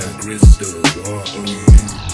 Crystal, uh-uh.